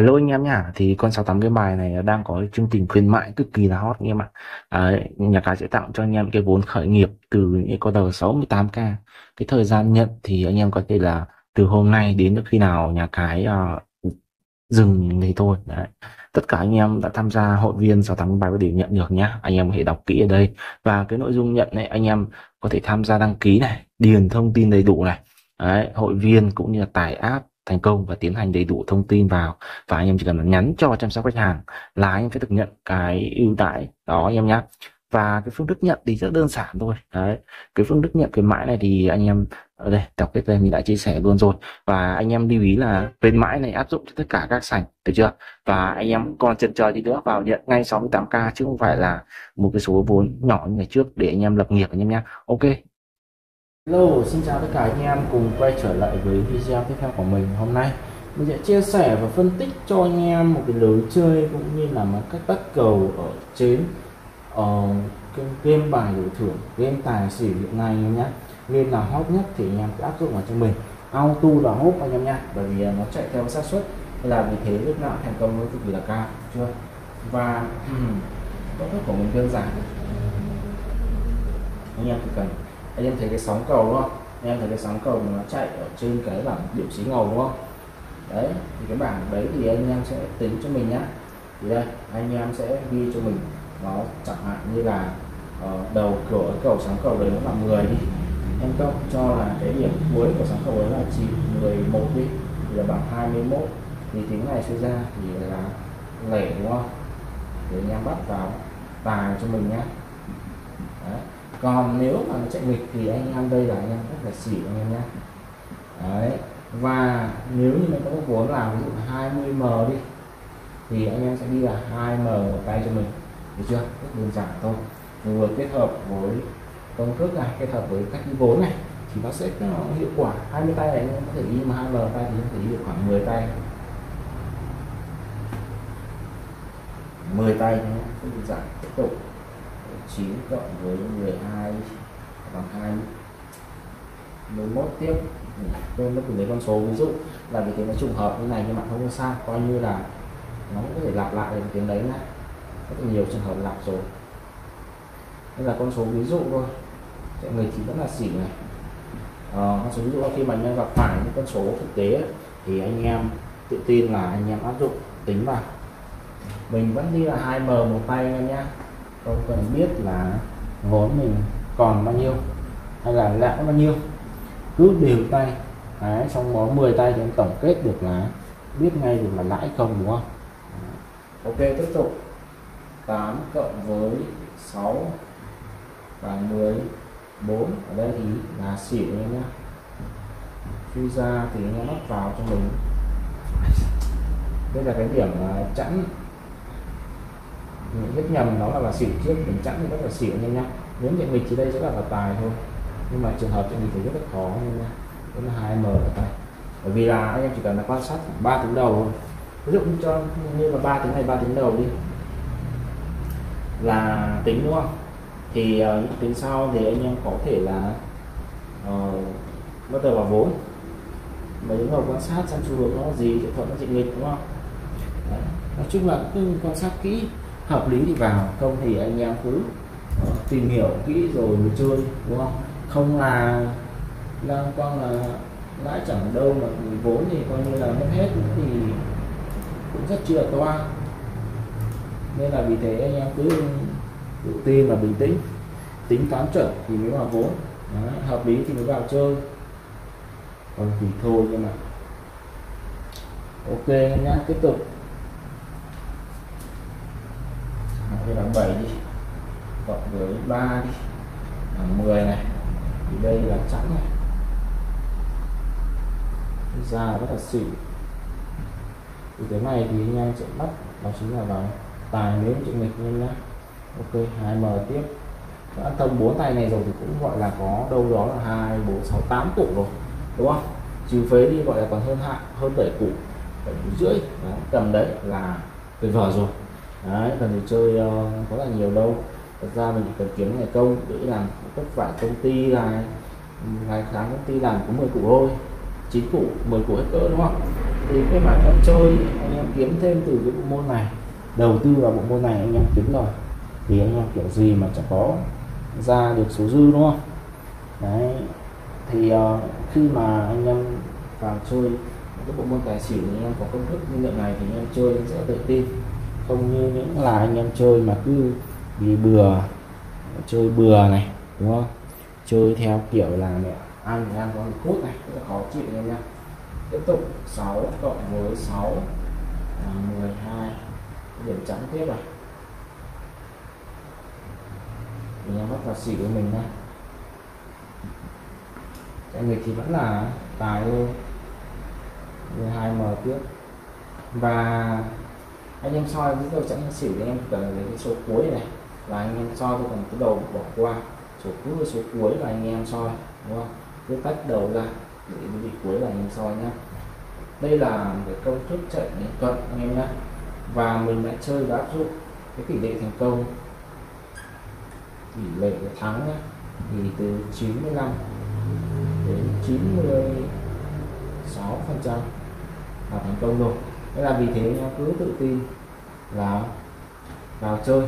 Hello anh em nhá, thì con 68 cái bài này đang có chương trình khuyến mại cực kỳ là hot anh em ạ. À, nhà cái sẽ tặng cho anh em cái vốn khởi nghiệp từ những con đầu 68k. Cái thời gian nhận thì anh em có thể là từ hôm nay đến khi nào nhà cái uh, dừng thì thôi. Đấy. Tất cả anh em đã tham gia hội viên 68 bài có thể nhận được nhá. Anh em có thể đọc kỹ ở đây. Và cái nội dung nhận này anh em có thể tham gia đăng ký này, điền thông tin đầy đủ này. Đấy, hội viên cũng như là tải app thành công và tiến hành đầy đủ thông tin vào. Và anh em chỉ cần nhắn cho chăm sóc khách hàng là anh em sẽ được nhận cái ưu đãi đó anh em nhé và cái phương thức nhận thì rất đơn giản thôi. Đấy, cái phương thức nhận khuyến mãi này thì anh em, ở đây, đọc cái đây mình đã chia sẻ luôn rồi. Và anh em lưu ý là khuyến mãi này áp dụng cho tất cả các sảnh, được chưa? Và anh em còn chần chờ gì nữa vào nhận ngay 68k chứ không phải là một cái số vốn nhỏ như ngày trước để anh em lập nghiệp anh em nhé ok Hello, xin chào tất cả anh em cùng quay trở lại với video tiếp theo của mình hôm nay. Mình sẽ chia sẻ và phân tích cho anh em một cái lối chơi cũng như là một cách bắt cầu ở trên uh, cái game bài đổi thưởng game tài xỉu hiện nay anh em nhé. Game nào hot nhất thì anh em cứ áp dụng vào cho mình. Auto là hot anh em nha bởi vì ờ, nó chạy theo xác suất là vì thế lúc nào thành công nó cực kỳ là cao chưa? Và công thức của mình đơn giản. Anh em chỉ cần anh em thấy cái sóng cầu đúng không? Anh em thấy cái sóng cầu nó chạy ở trên cái bảng điểm xí ngầu đúng không? Đấy thì cái bảng đấy thì anh em sẽ tính cho mình nhá. Thì đây anh em sẽ ghi cho mình. Nó chẳng hạn như là uh, đầu cửa cầu sóng cầu đấy nó là 10 đi. Em cộng cho là cái điểm cuối của sóng cầu đấy là chỉ 11 đi. Thì là bằng 21 thì tính này suy ra thì là lẻ đúng không? Để anh em bắt vào tài cho mình nhé đấy còn nếu mà nó chạy nghịch thì anh em đây là anh em rất là xỉu anh em nhé. Đấy. Và nếu như mình có vốn làm ví dụ 20 m đi, thì anh em sẽ đi là 2 m một tay cho mình. Được chưa? Rất đơn giản thôi. Mình vừa kết hợp với công thức này, kết hợp với cách đi vốn này, thì nó sẽ nó hiệu quả. 20 tay này anh em có thể đi mà 2 m tay thì có thể đi được khoảng 10 tay. 10 tay nhé. Rất đơn giản. Tiếp tục. 9 cộng với 12 bằng 2 11 tiếp. Tôi nó cùng lấy con số ví dụ là vì tiếng nó trùng hợp như này nhưng mà không sao coi như là nó cũng có thể lặp lại được tiếng đấy này. Rất là nhiều trường hợp lặp rồi. Đây là con số ví dụ thôi. Chạy người thì vẫn là xỉn này. À, con số ví dụ là khi mà anh em gặp phải những con số thực tế thì anh em tự tin là anh em áp dụng tính vào. Mình vẫn đi là 2m một tay anh em nhé tôi cần biết là vốn mình còn bao nhiêu hay là lãi bao nhiêu. Cứ đều tay đấy, xong có 10 tay thì em tổng kết được là biết ngay được là lãi không đúng không? Ok tiếp tục. 8 cộng với 6 và 14 ở đây thì là xỉu em nhé suy ra thì nó bắt vào cho mình. Đây là cái điểm à, chẵn rất nhầm nó là là xỉu trước mình chẵn thì rất là xỉu anh em nhá. Nếu nhận nghịch thì đây sẽ là, vào tài thôi. Nhưng mà trường hợp cho nghịch thì rất là khó anh em nhá. Đó là hai m vào tay bởi vì là anh em chỉ cần là quan sát ba tiếng đầu thôi. Ví dụ cho như là ba tiếng này ba tiếng đầu đi. Là tính đúng không? Thì uh, những tiếng sau thì anh em có thể là uh, bắt đầu vào vốn mà những đầu quan sát xem xu hướng nó gì thì thuận nó dị nghịch đúng không? Đấy. nói chung là cứ quan sát kỹ hợp lý thì vào không thì anh em cứ ờ, tìm hiểu kỹ rồi mới chơi đúng không? Không là đang quăng là lãi chẳng đâu mà vốn thì coi như là mất hết thì cũng rất chưa toa. Nên là vì thế anh em cứ tự tin và bình tĩnh tính toán chuẩn thì mới vào vốn. Đấy, hợp lý thì mới vào chơi. Còn thì thôi nhưng mà. Ok nhá tiếp tục. Như là 7 đi. Cộng với 3 đi. Là 10 này. Thì đây là chẵn này. Ra rất là xỉu thì cái này thì anh em sẽ bắt đó chính là vào tài nếu chữ nghịch anh nhá. Ok 2m tiếp. Đã thông bốn tay này rồi thì cũng gọi là có đâu đó là hai bốn sáu tám củ rồi đúng không? Trừ phế đi gọi là còn hơn hạ hơn 7 củ bảy củ rưỡi. Đó, tầm đấy là tuyệt vời rồi đấy cần thì chơi uh, có là nhiều đâu. Thật ra mình chỉ cần kiếm ngày công để làm tất vải công ty là ngày tháng công ty làm có 10 củ thôi. 9 củ 10 củ hết cỡ đúng không? Thì cái mà em chơi anh em kiếm thêm từ cái bộ môn này đầu tư vào bộ môn này anh em kiếm rồi. Thì anh em kiểu gì mà chẳng có ra được số dư đúng không? Đấy thì uh, khi mà anh em vào chơi cái bộ môn tài xỉu anh em có công thức như lượng này thì anh em chơi sẽ tự tin không như những là anh em chơi mà cứ vì bừa, chơi bừa này, đúng không? Chơi theo kiểu là mẹ ăn thì ăn con một cốt này, rất là khó chịu em nha tiếp tục 6 cộng với 6 là 12 điểm trắng tiếp rồi. Mình đang bắt vào xỉ của mình nha cái người thì vẫn là tài thôi. 12 m tiếp. Và anh em soi cái đầu trắng xỉu thì em cần lấy cái số cuối này là anh em soi cho còn cái đầu bỏ qua. Số cuối số cuối là anh em soi, đúng không? Cứ tách đầu ra để cái vị cuối là anh em soi nhá. Đây là cái công thức chạy đến cận anh em nhé và mình đã chơi và áp dụng cái tỷ lệ thành công. Tỷ lệ thắng nhá, thì từ 95 đến 96 phần trăm là thành công rồi thế là vì thế em cứ tự tin là vào chơi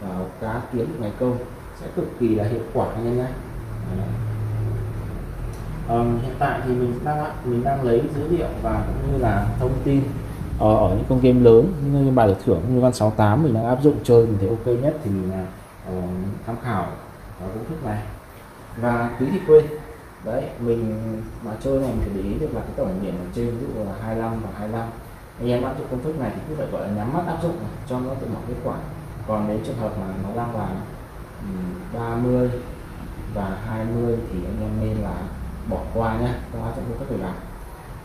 vào cá kiếm ngày công. Sẽ cực kỳ là hiệu quả anh em nhé um, hiện tại thì mình đang mình đang lấy dữ liệu và cũng như là thông tin ở, ở những con game lớn như bài được thưởng như văn 68 mình đang áp dụng chơi mình thấy ok nhất thì mình là uh, tham khảo. Ở công thức này và quý thì quên đấy, mình mà chơi này mình phải để ý được là cái tổng điểm ở trên, ví dụ là 25 và 25 anh em áp dụng công thức này thì cứ phải, gọi là, nhắm mắt áp dụng cho nó tự mở kết quả. Còn nếu trường hợp mà nó đang là 30 và 20 thì anh em nên là bỏ qua nhé qua trong công thức phải làm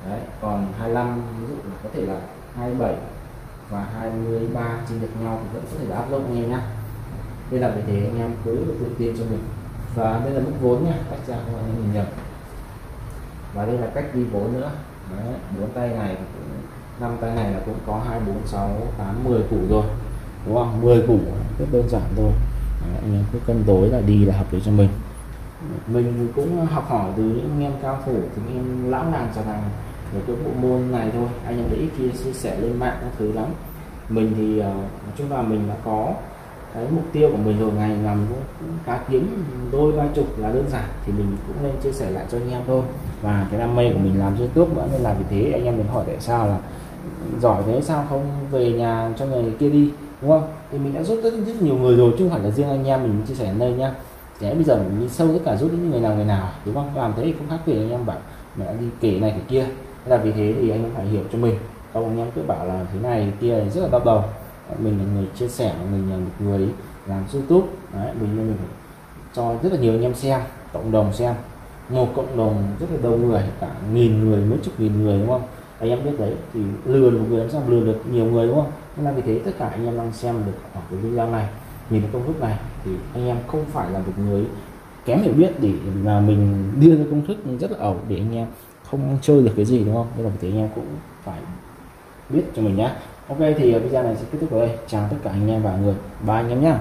đấy, còn 25 ví dụ là có thể là 27 và 23 trên được nhau thì vẫn có thể là áp dụng anh em nhé nên là vì thế anh em, cứ tự tin cho mình và đây là mức vốn nha cách ra các bạn nhìn nhầm và đây là cách đi vốn nữa. Bốn tay này cũng năm tay này là cũng có hai bốn sáu tám 10 củ rồi. Đúng không? 10 củ rất đơn giản thôi. Đấy, anh em cứ cân đối là đi là hợp lý cho mình. Mình cũng học hỏi từ những anh em cao thủ thì anh em lão làng trở thành về cái bộ môn này thôi. Anh em đã ít khi chia sẻ lên mạng các thứ lắm. Mình thì uh, nói chung là mình đã có cái mục tiêu của mình rồi ngày làm cá kiếm đôi ba chục là đơn giản thì mình cũng nên chia sẻ lại cho anh em thôi. Và cái đam mê của mình làm youtube nữa nên là vì thế anh em mình hỏi tại sao là giỏi thế sao không về nhà cho người kia đi đúng không? Thì mình đã giúp rất, rất nhiều người rồi chứ không phải là riêng anh em mình chia sẻ ở đây nhá thế bây giờ mình đi sâu tất cả giúp những người nào người nào đúng không? Làm thế thì không khác gì anh em bảo mẹ đi kể này kể kia. Thế là vì thế thì anh em phải hiểu cho mình. Không anh em cứ bảo là thế này kia rất là đau đầu mình là người chia sẻ mình là một người làm youtube. Đấy, mình mình phải cho rất là nhiều anh em xem cộng đồng xem. Một cộng đồng rất là đông người cả nghìn người mấy chục nghìn người đúng không? Anh em biết đấy thì lừa một người làm sao lừa được nhiều người đúng không? Nên là vì thế tất cả anh em đang xem được ở cái video này nhìn cái công thức này thì anh em không phải là một người kém hiểu biết để mà mình đưa ra công thức rất là ẩu để anh em không chơi được cái gì đúng không? Nên là vì thế anh em cũng phải biết cho mình nhé ok, thì video này sẽ kết thúc ở đây. Chào tất cả anh em và người. Ba anh em nhé